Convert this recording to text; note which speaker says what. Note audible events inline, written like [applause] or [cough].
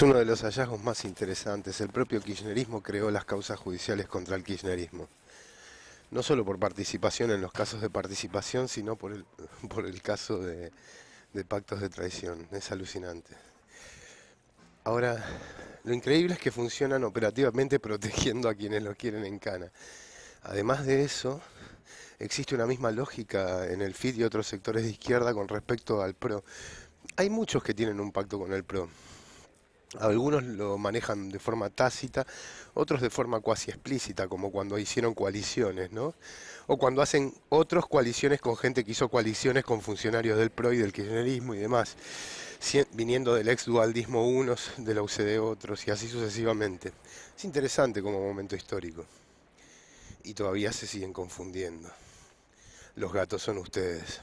Speaker 1: Es uno de los hallazgos más interesantes. El propio kirchnerismo creó las causas judiciales contra el kirchnerismo. No solo por participación en los casos de participación, sino por el, [laughs] por el caso de, pactos de traición. Es alucinante. Ahora, lo increíble es que funcionan operativamente [laughs] protegiendo a quienes los quieren en cana. Además de eso, existe una misma lógica en el FIT y otros sectores de izquierda con respecto al PRO. Hay muchos que tienen un pacto con el PRO. Algunos lo manejan de forma tácita, otros de forma cuasi explícita, como cuando hicieron coaliciones, ¿no? O cuando hacen otros coaliciones con gente que hizo coaliciones con funcionarios del PRO y del kirchnerismo y demás, viniendo del ex dualdismo unos, de la UCD otros, y así sucesivamente. Es interesante como momento histórico. Y todavía se siguen confundiendo. Los gatos son ustedes.